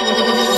Thank you.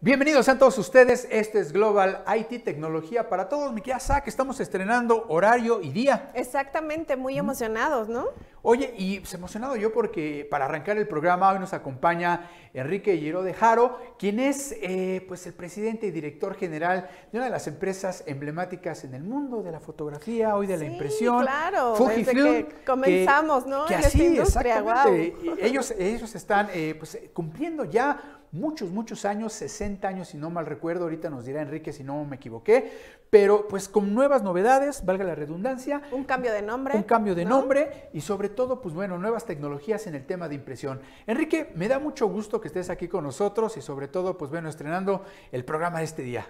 Bienvenidos a todos ustedes, este es Global IT Tecnología para todos. Mi querida que estamos estrenando horario y día. Exactamente, muy emocionados, ¿no? Oye, y pues emocionado yo porque para arrancar el programa hoy nos acompaña Enrique Giro de Jaro, quien es eh, pues el presidente y director general de una de las empresas emblemáticas en el mundo de la fotografía, hoy de la impresión. claro, Fujifilm, desde que comenzamos, ¿no? Que así, exactamente. Ellos, ellos están eh, pues, cumpliendo ya muchos, muchos años, 60 años si no mal recuerdo, ahorita nos dirá Enrique si no me equivoqué, pero pues con nuevas novedades, valga la redundancia. Un cambio de nombre. Un cambio de nombre y sobre todo, pues bueno, nuevas tecnologías en el tema de impresión. Enrique, me da mucho gusto que estés aquí con nosotros y sobre todo, pues bueno, estrenando el programa de este día.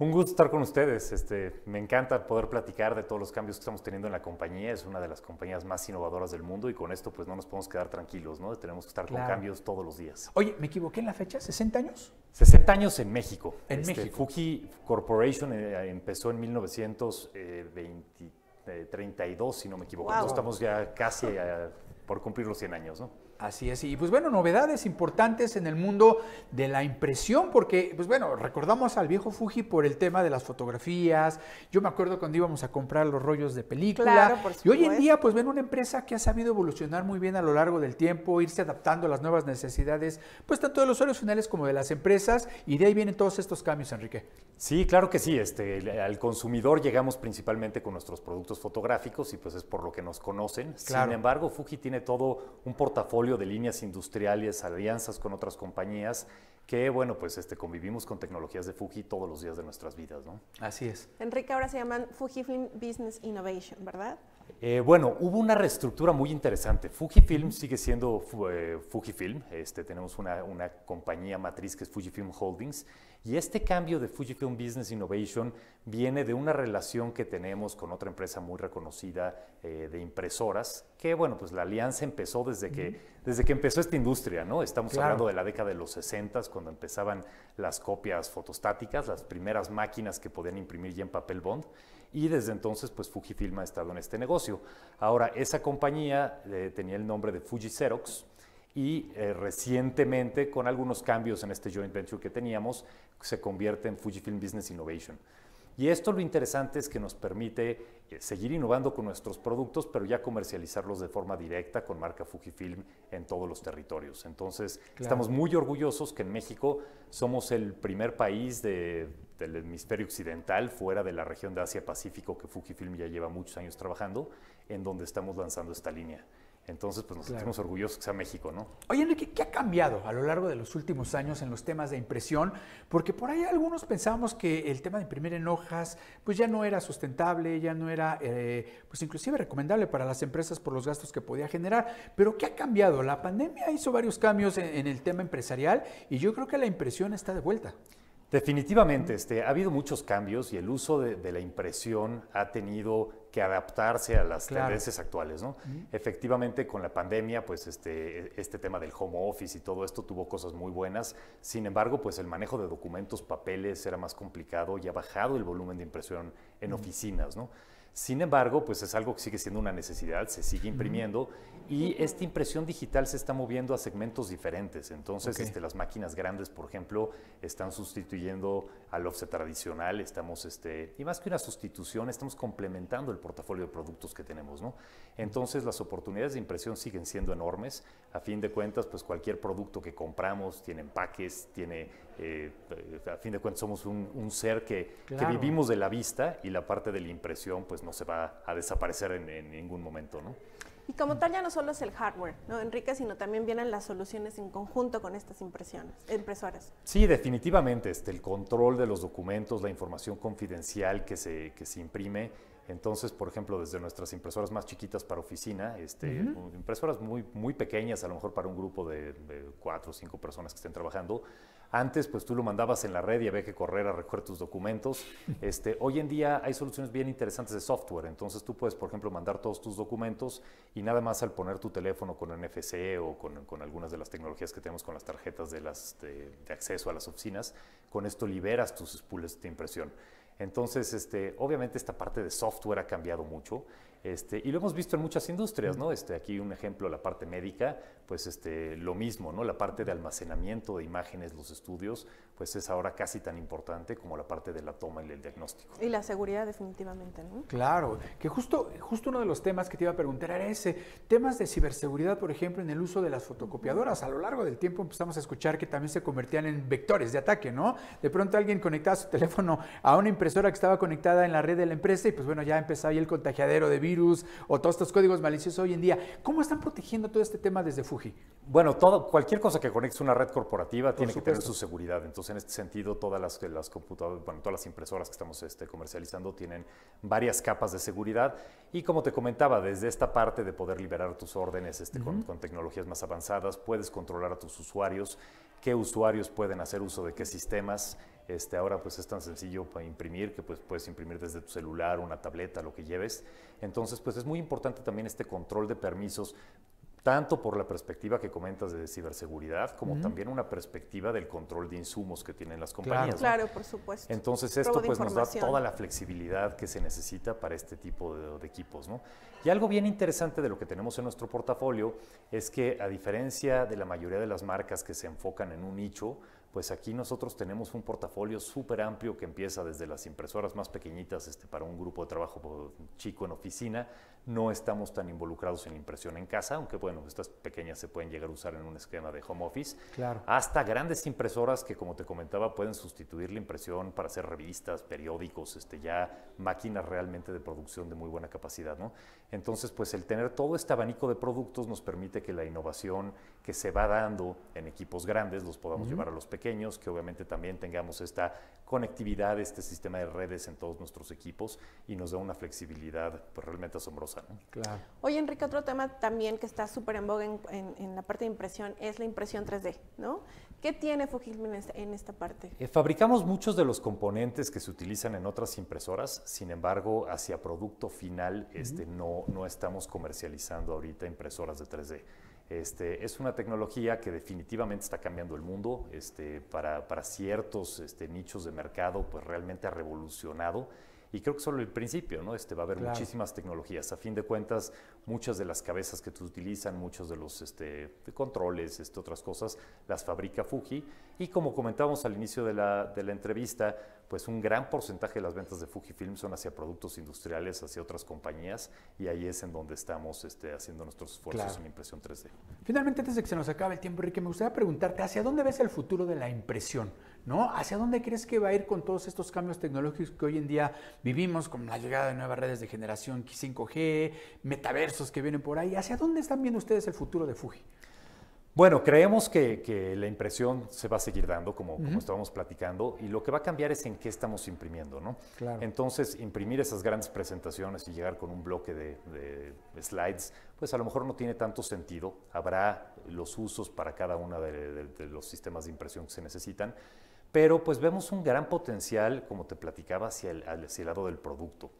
Un gusto estar con ustedes. Este, me encanta poder platicar de todos los cambios que estamos teniendo en la compañía. Es una de las compañías más innovadoras del mundo y con esto pues no nos podemos quedar tranquilos, ¿no? Tenemos que estar con cambios todos los días. Oye, ¿me equivoqué en la fecha? ¿60 años? 60 años en México. En este, México. Fuji Corporation eh, empezó en 1932, si no me equivoco. estamos ya casi por cumplir los 100 años, ¿no? Así es, y pues bueno, novedades importantes en el mundo de la impresión, porque pues bueno, recordamos al viejo Fuji por el tema de las fotografías, yo me acuerdo cuando íbamos a comprar los rollos de película, y hoy en día pues ven una empresa que ha sabido evolucionar muy bien a lo largo del tiempo, irse adaptando a las nuevas necesidades, pues tanto de los usuarios finales como de las empresas, y de ahí vienen todos estos cambios, Enrique. Sí, claro que sí, este, al consumidor llegamos principalmente con nuestros productos fotográficos y pues es por lo que nos conocen, sin embargo Fuji tiene todo un portafolio de líneas industriales, alianzas con otras compañías, que bueno, pues este, convivimos con tecnologías de Fuji todos los días de nuestras vidas, ¿no? Así es. Enrique, ahora se llaman Fujifilm Business Innovation, ¿verdad? Eh, bueno, hubo una reestructura muy interesante. Fujifilm sigue siendo eh, Fujifilm. Este, tenemos una, una, compañía matriz que es Fujifilm Holdings. Y este cambio de Fujifilm Business Innovation viene de una relación que tenemos con otra empresa muy reconocida eh, de impresoras, que bueno, pues la alianza empezó desde que, desde que empezó esta industria, ¿no? Estamos hablando de la década de los 60, cuando empezaban las copias fotostáticas, las primeras máquinas que podían imprimir ya en papel bond y desde entonces pues Fujifilm ha estado en este negocio. Ahora, esa compañía eh, tenía el nombre de Fuji Xerox y eh, recientemente con algunos cambios en este joint venture que teníamos se convierte en Fujifilm Business Innovation. Y esto lo interesante es que nos permite eh, seguir innovando con nuestros productos, pero ya comercializarlos de forma directa con marca Fujifilm en todos los territorios. Entonces, estamos muy orgullosos que en México somos el primer país del hemisferio occidental, fuera de la región de Asia-Pacífico, que Fujifilm ya lleva muchos años trabajando, en donde estamos lanzando esta línea. Entonces, pues nos sentimos orgullosos que sea México, ¿no? Oye, Enrique, ¿qué ha cambiado a lo largo de los últimos años en los temas de impresión? Porque por ahí algunos pensábamos que el tema de imprimir en hojas, pues ya no era sustentable, ya no era, eh, pues inclusive recomendable para las empresas por los gastos que podía generar. Pero ¿qué ha cambiado? La pandemia hizo varios cambios en, el tema empresarial y yo creo que la impresión está de vuelta. Definitivamente, este, ha habido muchos cambios y el uso de, la impresión ha tenido que adaptarse a las tendencias actuales. ¿no? Efectivamente, con la pandemia, pues este, este tema del home office y todo esto tuvo cosas muy buenas. Sin embargo, pues el manejo de documentos, papeles era más complicado y ha bajado el volumen de impresión en oficinas. ¿no? Sin embargo, pues es algo que sigue siendo una necesidad, se sigue imprimiendo y esta impresión digital se está moviendo a segmentos diferentes. Entonces, este, las máquinas grandes, por ejemplo, están sustituyendo al offset tradicional. Estamos, este, y más que una sustitución, estamos complementando el portafolio de productos que tenemos. ¿no? Entonces, las oportunidades de impresión siguen siendo enormes. A fin de cuentas, pues cualquier producto que compramos tiene empaques, tiene, eh, a fin de cuentas, somos un, ser que, vivimos de la vista y la parte de la impresión, pues no se va a desaparecer en, en ningún momento. ¿no? Y como tal ya no solo es el hardware, ¿no, Enrique? Sino también vienen las soluciones en conjunto con estas impresiones, impresoras. Sí, definitivamente. Este, el control de los documentos, la información confidencial que se, que se imprime. Entonces, por ejemplo, desde nuestras impresoras más chiquitas para oficina, este, impresoras muy, muy pequeñas, a lo mejor para un grupo de, de cuatro o cinco personas que estén trabajando, antes, pues tú lo mandabas en la red y había que correr a recoger tus documentos. Este, hoy en día hay soluciones bien interesantes de software. Entonces tú puedes, por ejemplo, mandar todos tus documentos y nada más al poner tu teléfono con NFC o con, algunas de las tecnologías que tenemos con las tarjetas de, las, de, acceso a las oficinas, con esto liberas tus spools de impresión. Entonces, este, obviamente esta parte de software ha cambiado mucho. Este, y lo hemos visto en muchas industrias, ¿no? Este, aquí un ejemplo, la parte médica, pues este, lo mismo, ¿no? La parte de almacenamiento de imágenes, los estudios, pues es ahora casi tan importante como la parte de la toma y el diagnóstico. Y la seguridad definitivamente, ¿no? Claro, que justo, justo uno de los temas que te iba a preguntar era ese, temas de ciberseguridad, por ejemplo, en el uso de las fotocopiadoras. A lo largo del tiempo empezamos a escuchar que también se convertían en vectores de ataque, ¿no? De pronto alguien conectaba su teléfono a una impresora que estaba conectada en la red de la empresa y pues bueno, ya empezaba ahí el contagiadero de virus o todos estos códigos maliciosos hoy en día. ¿Cómo están protegiendo todo este tema desde Fuji? Bueno, todo, cualquier cosa que conecte una red corporativa tiene que tener su seguridad. Entonces, en este sentido, todas las, las computadoras, bueno, todas las impresoras que estamos este, comercializando tienen varias capas de seguridad. Y como te comentaba, desde esta parte de poder liberar tus órdenes este, con, con tecnologías más avanzadas, puedes controlar a tus usuarios, qué usuarios pueden hacer uso de qué sistemas. Este, ahora pues es tan sencillo para imprimir que pues puedes imprimir desde tu celular, una tableta, lo que lleves. Entonces pues es muy importante también este control de permisos tanto por la perspectiva que comentas de ciberseguridad, como también una perspectiva del control de insumos que tienen las compañías. Claro, por supuesto. Entonces esto pues nos da toda la flexibilidad que se necesita para este tipo de, de, equipos. ¿no? Y algo bien interesante de lo que tenemos en nuestro portafolio es que a diferencia de la mayoría de las marcas que se enfocan en un nicho, pues aquí nosotros tenemos un portafolio súper amplio que empieza desde las impresoras más pequeñitas este, para un grupo de trabajo chico en oficina. No estamos tan involucrados en la impresión en casa, aunque bueno, estas pequeñas se pueden llegar a usar en un esquema de home office. Claro. Hasta grandes impresoras que, como te comentaba, pueden sustituir la impresión para hacer revistas, periódicos, este, ya máquinas realmente de producción de muy buena capacidad. ¿no? Entonces, pues el tener todo este abanico de productos nos permite que la innovación que se va dando en equipos grandes los podamos llevar a los pequeños, que obviamente también tengamos esta conectividad, este sistema de redes en todos nuestros equipos y nos da una flexibilidad pues, realmente asombrosa. ¿no? Claro. Oye, Enrique, otro tema también que está súper en boga en, en, en, la parte de impresión es la impresión 3D, ¿no? ¿Qué tiene Fujifilm en esta, en esta parte? Eh, fabricamos muchos de los componentes que se utilizan en otras impresoras, sin embargo, hacia producto final uh -huh. este, no, no estamos comercializando ahorita impresoras de 3D. Este, es una tecnología que definitivamente está cambiando el mundo este, para, para, ciertos este, nichos de mercado, pues realmente ha revolucionado. Y creo que solo el principio, ¿no? Este, va a haber claro. muchísimas tecnologías. A fin de cuentas, muchas de las cabezas que tú utilizan, muchos de los este, controles, este, otras cosas, las fabrica Fuji. Y como comentábamos al inicio de la, de la entrevista, pues un gran porcentaje de las ventas de Fujifilm son hacia productos industriales, hacia otras compañías, y ahí es en donde estamos este, haciendo nuestros esfuerzos Claro. en impresión 3D. Finalmente, antes de que se nos acabe el tiempo, Enrique, me gustaría preguntarte, ¿hacia dónde ves el futuro de la impresión? ¿No? ¿Hacia dónde crees que va a ir con todos estos cambios tecnológicos que hoy en día vivimos, como la llegada de nuevas redes de generación 5G, metaversos que vienen por ahí? ¿Hacia dónde están viendo ustedes el futuro de Fuji? Bueno, creemos que, que la impresión se va a seguir dando, como, como estábamos platicando, y lo que va a cambiar es en qué estamos imprimiendo, ¿no? Claro. Entonces, imprimir esas grandes presentaciones y llegar con un bloque de, de slides, pues a lo mejor no tiene tanto sentido. Habrá los usos para cada uno de, de, de los sistemas de impresión que se necesitan, pero pues vemos un gran potencial, como te platicaba, hacia el, hacia el lado del producto.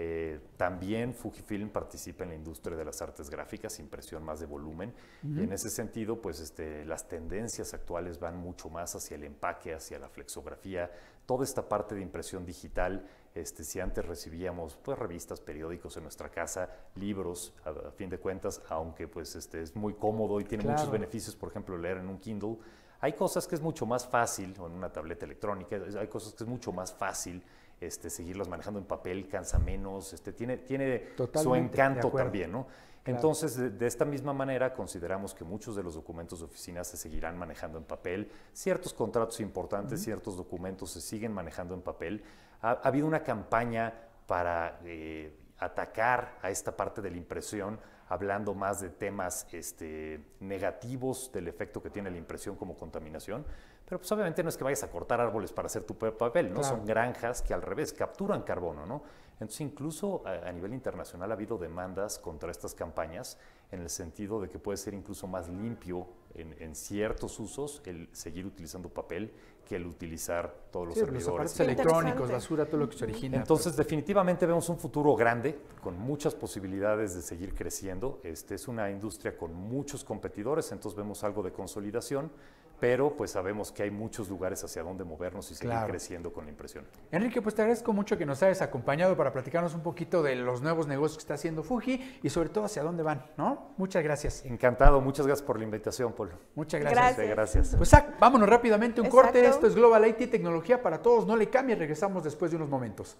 Eh, también Fujifilm participa en la industria de las artes gráficas, impresión más de volumen, uh -huh. y en ese sentido, pues este, las tendencias actuales van mucho más hacia el empaque, hacia la flexografía, toda esta parte de impresión digital. Este, si antes recibíamos pues, revistas, periódicos en nuestra casa, libros, a, a fin de cuentas, aunque pues este, es muy cómodo y tiene claro. muchos beneficios, por ejemplo, leer en un Kindle, hay cosas que es mucho más fácil, o en una tableta electrónica, hay cosas que es mucho más fácil este, seguirlas manejando en papel, cansa menos, este, tiene, tiene su encanto también, ¿no? Claro. Entonces, de, de, esta misma manera, consideramos que muchos de los documentos de oficina se seguirán manejando en papel, ciertos contratos importantes, uh -huh. ciertos documentos se siguen manejando en papel. Ha, ha habido una campaña para eh, atacar a esta parte de la impresión, hablando más de temas este, negativos del efecto que tiene la impresión como contaminación. Pero pues obviamente no es que vayas a cortar árboles para hacer tu papel, ¿no? Claro. Son granjas que al revés capturan carbono, ¿no? Entonces incluso a, a, nivel internacional ha habido demandas contra estas campañas en el sentido de que puede ser incluso más limpio en, en ciertos usos el seguir utilizando papel que el utilizar todos los sí, servidores. Los electrónicos, basura, todo lo que se origina. Entonces, pero... definitivamente vemos un futuro grande, con muchas posibilidades de seguir creciendo. Este es una industria con muchos competidores, entonces vemos algo de consolidación, pero pues sabemos que hay muchos lugares hacia donde movernos y seguir Claro. creciendo con la impresión. Enrique, pues te agradezco mucho que nos hayas acompañado para platicarnos un poquito de los nuevos negocios que está haciendo Fuji y sobre todo hacia dónde van, ¿no? Muchas gracias. Encantado, muchas gracias por la invitación, Paul. Muchas gracias. Gracias. Gracias. Pues vámonos rápidamente un corte. Esto es Global IT Tecnología para todos. No le cambie, regresamos después de unos momentos.